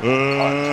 嗯。